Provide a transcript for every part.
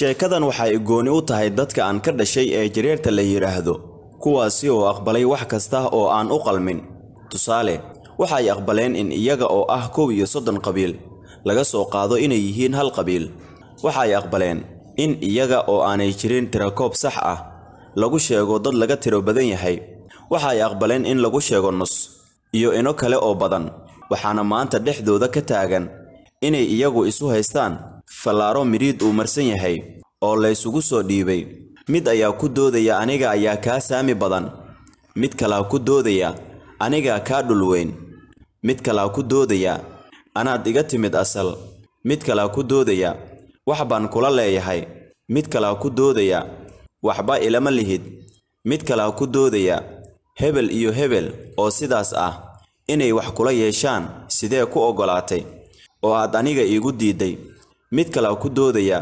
sheekadan waxay gooni u tahay dadka aan ka dhashay ee jareerta la yidhaahdo kuwaasi oo aqbalay wax kasta oo aan u qalmin. Tusaale waxay aqbaleen in iyaga oo ah kow iyo soddon qabiil laga soo qaado inay yihiin hal qabiil. Waxay aqbaleen in iyaga oo aanay jirin tirakoob sax ah lagu sheego dad laga tiro badan yahay. Waxay aqbaleen in lagu sheego nus iyo ino kale oo badan waxaana maanta dhexdooda ka taagan inay iyagu isu haystaan fallaaro midhiid uu marsan yahay oo laysugu soo dhiibay. Mid ayaa ku doodaya aniga ayaa kaa saami badan. Mid kalaa ku doodaya anigaa kaa dhul weyn. Mid kalaa ku doodaya anaad iga timid asal. Mid kalaa ku doodaya wax baan kula leeyahay. Mid kalaa ku doodaya waxba ilama lihid. Mid kalaa ku doodaya hebel iyo hebel oo sidaas ah inay wax kula yeeshaan sidee ku oggolaatay oo aad aniga iigu diidday mid kalaa ku doodaya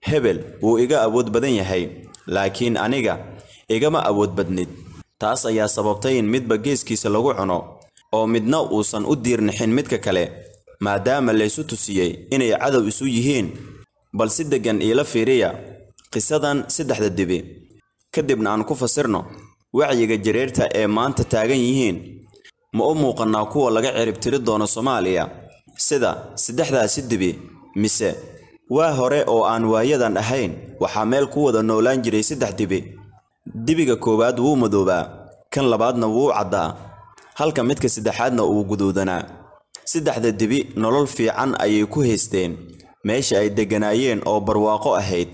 hebel wuu iga awood badan yahay laakiin aniga igama awood badnid. Taas ayaa sababtay in midba geeskiisa lagu cuno oo midna uusan u diirnixin midka kale maadaama laysu tusiyey inay cadow isu yihiin. Bal si deggan iila fiiriya qisadan saddexda dibi. Kadibna aan ku fasirno wacyiga jareerta ee maanta taagan yihiin ma u muuqannaa kuwa laga ciribtiri doono soomaaliya? Sida saddexdaasi dibi mise waa hore oo aan waayadan ahayn waxaa meel ku wada noolaan jiray saddex dibi. Dibiga koowaad wuu madoobaa kan labaadna wuu caddaa halka midka saddexaadna uu guduudanaa saddexda dibi nolol fiican ayay ku haysteen meesha ay degganaayeen oo barwaaqo ahayd.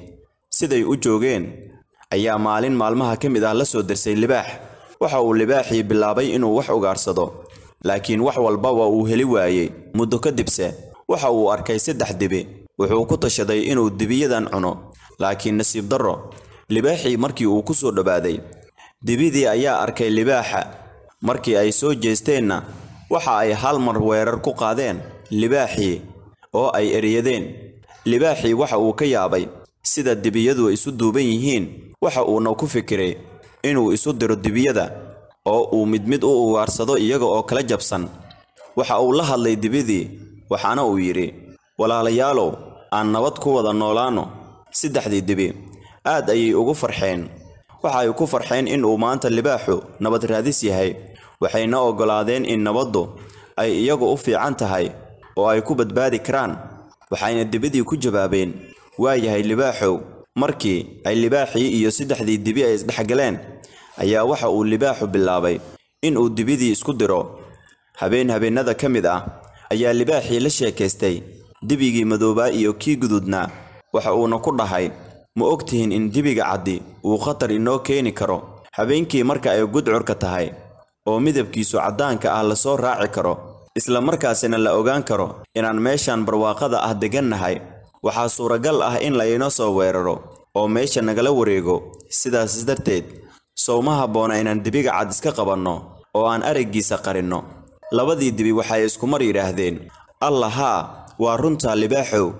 Siday u joogeen ayaa maalin maalmaha ka mid ah la soo dirsay libaax. Waxa uu libaaxii bilaabay inuu wax ugaarsado laakiin wax walba waa uu heli waayey muddo kadibse waxa uu arkay saddex dibi. Wuxuu ku tashaday inuu dibiyadan cuno laakiin nasiib darro libaaxii markii uu ku soo dhowaaday dibidii ayaa arkay libaaxa. Markii ay soo jeesteenna waxa ay hal mar weerar ku qaadeen libaaxii oo ay eryadeen libaaxii waxa uu ka yaabay sida dibiyadu isu duuban yihiin. Waxa uuna ku fikiray inuu isu diro dibiyada oo uu mid mid u ugaarsado iyaga oo kala jabsan. Waxa uu la hadlay dibidii waxaana uu yidhi walaalayaalow aan nabad ku wada noolaanno. Saddexdii dibi aad ayay ugu farxeen. Waxa ku farxeen in uu maanta libaaxu nabad raadis yahay. Waxayna oggolaadeen in nabaddu ay iyagu u fiican tahay oo ay ku badbaadi karaan. Waxayna dibidii ku jawaabeen waa yahay libaaxow. Markii ay libaaxii iyo saddexdii dibi ay isdhexgaleen ayaa waxa uu libaaxu bilaabay in uu dibidii isku diro. Habeen habeennada ka mid ah ayaa libaaxii la sheekaystay. Dibigii madoobaa iyo kii guduudnaa waxa uuna ku dhahay ma ogtihiin in dibiga caddi uu khatar inoo keeni karo? Habeenkii marka ay gudcurka tahay oo midabkiisu caddaanka ah la soo raaci karo isla markaasina la ogaan karo inaan meeshan barwaaqada ah degannahay waxaa suuragal ah in laynoo soo weeraro oo meesha nagala wareego. Sidaas darteed sowma habboona inaan dibiga cad iska qabanno oo aan araggiisa qarinno labadii dibi waxay iskumar yidhaahdeen alla haa waa runtaa libaaxow.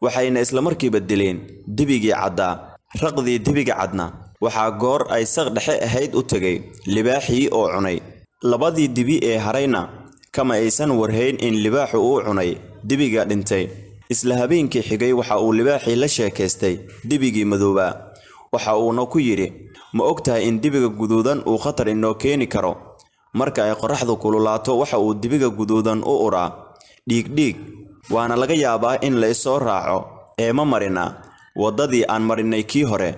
Waxayna islamarkiiba dileen dibigii caddaa raqdii dibiga cadna waxaa goor ay saq dhexe ahayd u tegay libaaxii oo cunay. Labadii dibi ee harayna kama aysan warhayn in libaaxu uu cunay dibiga dhintay. Isla habeenkii xigay waxa uu libaaxii la sheekaystay dibigii madoobaa. Waxa uuna ku yidhi ma ogtahay in dibiga guduudan uu khatar inoo keeni karo marka ay qorraxdu kululaato waxa uu dibiga guduudan u uraa. Dhiigdhiig waana laga yaabaa in la isoo raaco ee ma marina waddadii aan marinnay kii hore.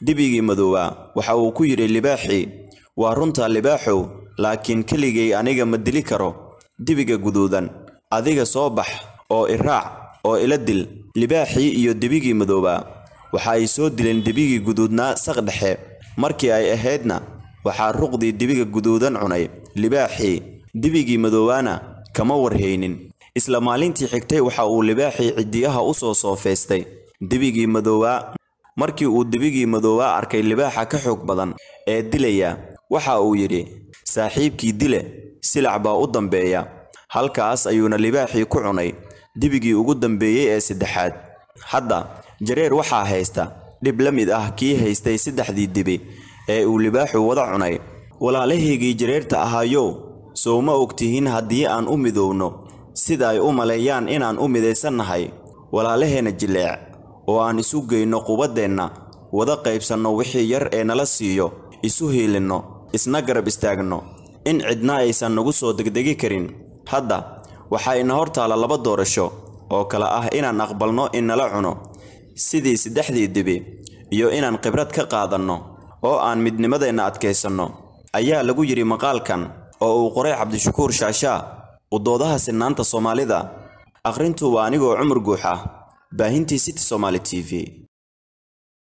Dibigii madoobaa waxa uu ku yidhi libaaxii waa runtaa libaaxow laakiin keligay aniga ma dili karo. Dibiga guduudan adiga soo bax oo i raac oo ila dil. Libaaxii iyo dibigii madoobaa waxa ay soo dileen dibigii guduudnaa saq dhexe. Markii ay ahaydna waxaa ruqdii dibiga guduudan cunay libaaxii dibigii madoobaana kama warhaynin. Isla maalintii xigtay waxa uu libaaxii ciddiyaha u soo soofeystay. Dibigii madoobaa markii uu dibigii madoobaa arkay libaaxa ka xoog badan ee dilaya waxa uu yidhi saaxiibkii dile silac baa u dambeeya. Halkaas ayuuna libaaxii ku cunay dibigii ugu dambeeyey ee saddexaad. Hadda jareer waxaa haysta dhib la mid ah kii haystay saddexdii dibi ee uu libaaxu wada cunay. Walaalahaygii jareerta ahaayow sow ma ogtihiin haddii aan u midowno sida ay u maleeyaan inaan u midaysannahay. Walaalaheenna jileec oo aan isu geyno qubaddeenna wada qaybsanno wixii yar ee nala siiyo isu hiilinno isna garab istaagno. In cidna aysan nagu soo degdegi karin. Hadda waxaa ina hor taalla laba doorasho oo kale ah inaan aqbalno in nala cuno. Sidii saddexdii dibi iyo inaan khibrad ka qaadanno oo aan midnimadeenna adkaysanno. Ayaa lagu yidhi maqaalkan oo uu qoray cabdishakuur shaashaa udoodaha sinaanta soomaalida akhrintu waa anigoo cumar guux ah baahintii city somaali t v